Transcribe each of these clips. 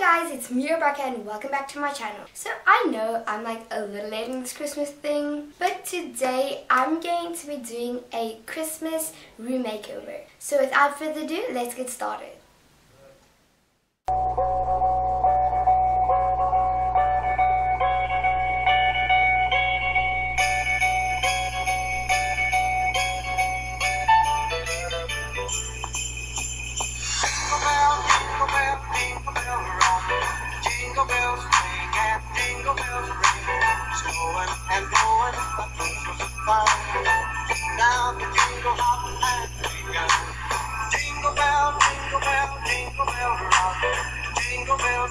guys, it's Mira Rebecca and welcome back to my channel. So I know I'm like a little late in this Christmas thing, but today I'm going to be doing a Christmas room makeover. So without further ado, let's get started.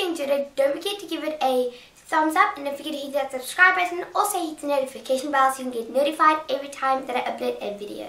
you enjoyed it, don't forget to give it a thumbs up and don't forget to hit that subscribe button. Also hit the notification bell so you can get notified every time that I upload a video.